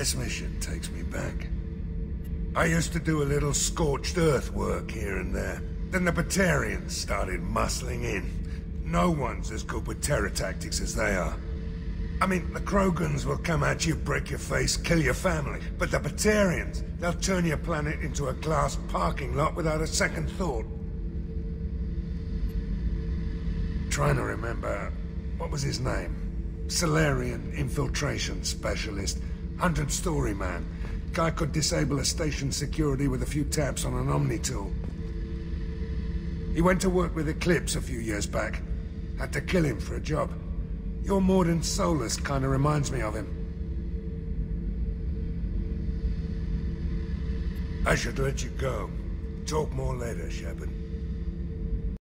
This mission takes me back. I used to do a little scorched earth work here and there. Then the Batarians started muscling in. No one's as good with terror tactics as they are. I mean, the Krogans will come at you, break your face, kill your family. But the Batarians, they'll turn your planet into a glass parking lot without a second thought. Trying to remember, what was his name? Salarian infiltration specialist. Hundred story man. Guy could disable a station security with a few taps on an Omni tool. He went to work with Eclipse a few years back. Had to kill him for a job. Your Mordin Solus kinda reminds me of him. I should let you go. Talk more later, Shepard.